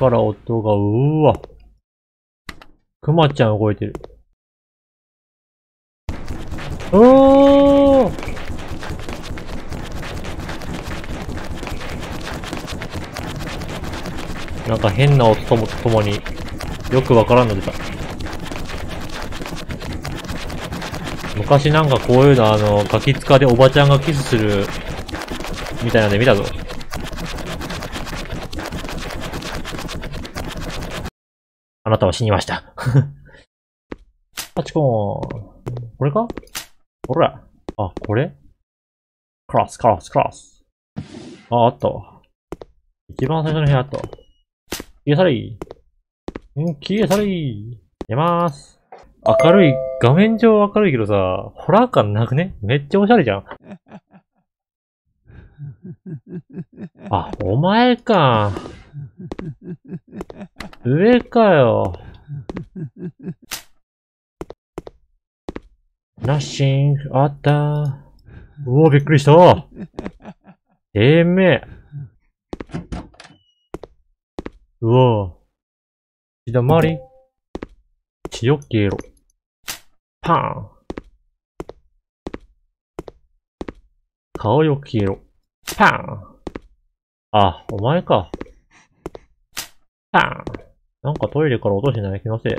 から音が、うーわ。くまちゃん動いてる。おーなんか変な音ともとともに、よくわからんの出た。昔なんかこういうのあの、ガキ使でおばちゃんがキスする、みたいなんで見たぞ。あなたは死にました。パチコーン。これか？ほら。あ、これ？クラス、クラス、クラス。あ、あったわ。一番最初の部屋あったわ。消え去れうん、消え去れ出まーす。明るい、画面上明るいけどさ、ホラー感なくね？めっちゃおしゃれじゃん。あ、お前か。上かよ。ナッシングあった。うお、びっくりした。てめえ。うお。血だまり。血よけろ。パン。顔よけろ。パン。あ、お前か。パン。なんかトイレから落としてない気のせい。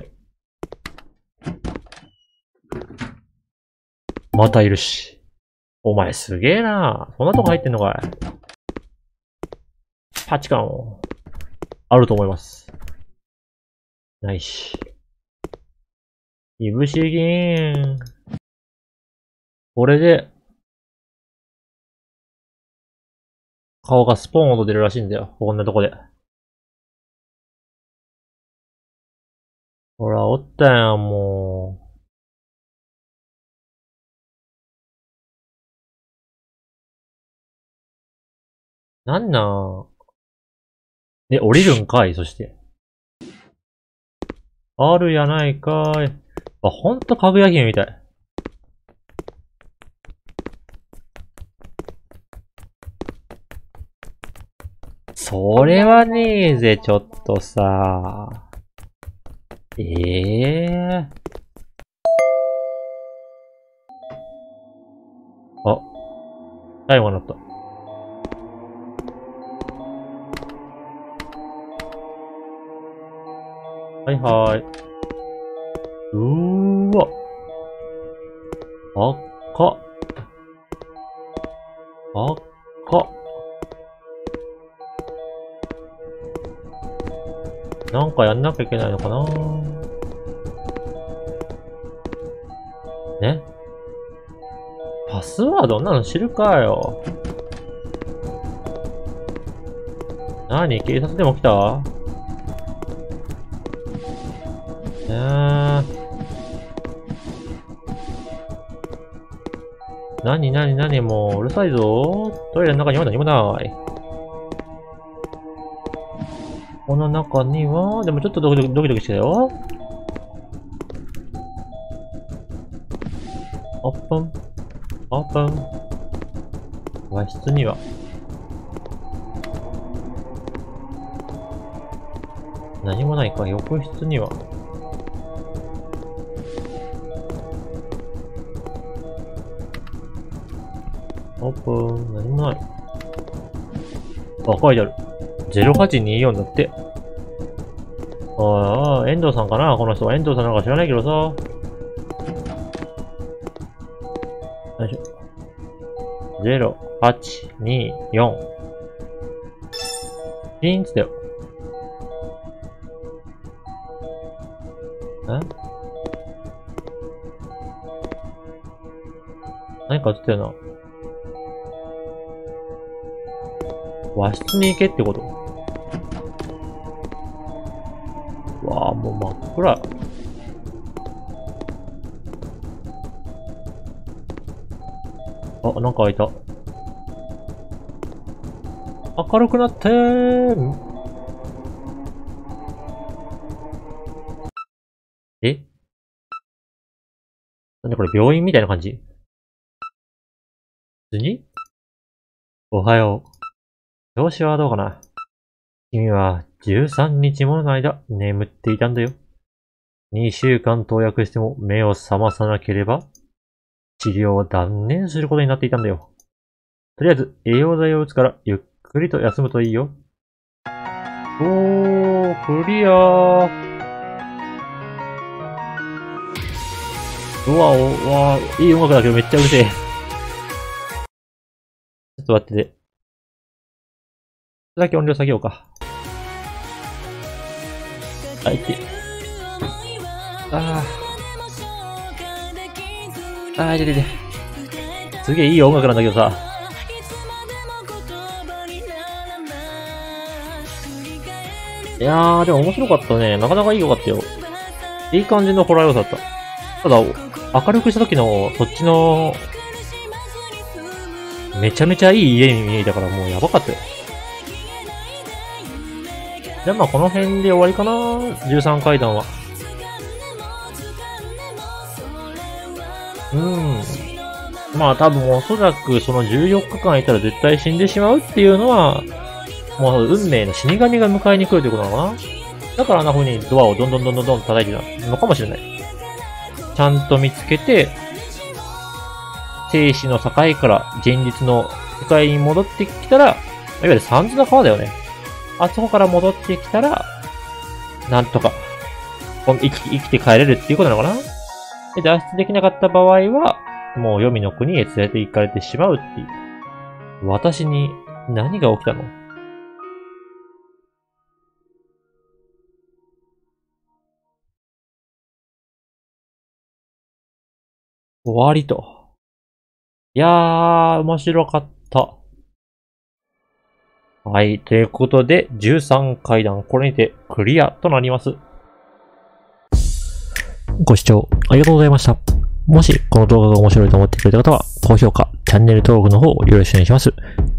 またいるし。お前すげえなそんなとこ入ってんのかい。パチカン。あると思います。ないし。いぶし銀。これで、顔がスポーンと出るらしいんだよ。こんなとこで。ほら、おったやん、もう。なんなん？え、降りるんかい？そして。あるやないかい。あ、ほんとかぐや姫みたい。それはねえぜ、ちょっとさ。ええーあ、最後になった。はいはーい。うーわ。赤。赤。なんかやんなきゃいけないのかな？ね？パスワード？なの知るかよ。何？警察でも来た？え。なになになにもううるさいぞ。トイレの中には何もない。この中には、でもちょっとドキドキドキドキしてたよ。オープン。オープン。和室には。何もないか、浴室には。オープン、何もない。あ、書いてある。0824だって。ああ、遠藤さんかな？この人は遠藤さんなんか知らないけどさ。よいしょ。0824。ピーンつだよ。え？何か映ってるな。和室に行けってことわあ、もう真っ暗。あ、なんか開いた。明るくなってーえ？なんでこれ病院みたいな感じ？普通に？おはよう。調子はどうかな君は13日もの間眠っていたんだよ。2週間投薬しても目を覚まさなければ、治療を断念することになっていたんだよ。とりあえず、栄養剤を打つからゆっくりと休むといいよ。おー、クリアー。うわ、お、わいい音楽だけどめっちゃうるせえ。ちょっと待ってて。だけ音量下げようか。あ、いって。ああ。ああ、いててて。すげえいい音楽なんだけどさ。いやー、でも面白かったね。なかなかいいよかったよ。いい感じのホラー要素だった。ただ、明るくした時の、そっちの、めちゃめちゃいい家に見えたからもうやばかったよ。じゃあまあこの辺で終わりかな ?13 階段は。うん。まあ多分おそらくその14日間いたら絶対死んでしまうっていうのは、もう運命の死神が迎えに来るということなのかなだからあんな風にドアをどんどんどんどん叩いてたのかもしれない。ちゃんと見つけて、生死の境から現実の世界に戻ってきたら、いわゆる三途の川だよね。あそこから戻ってきたら、なんとか、生き生きて帰れるっていうことなのかな？で、脱出できなかった場合は、もう黄泉の国へ連れて行かれてしまうっていう。私に何が起きたの？終わりと。いやー、面白かった。はい。ということで、13階段、これにてクリアとなります。ご視聴ありがとうございました。もし、この動画が面白いと思ってくれた方は、高評価、チャンネル登録の方をよろしくお願いします。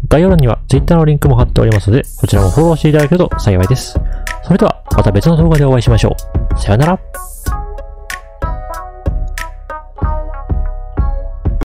概要欄には Twitter のリンクも貼っておりますので、こちらもフォローしていただけると幸いです。それでは、また別の動画でお会いしましょう。さよなら。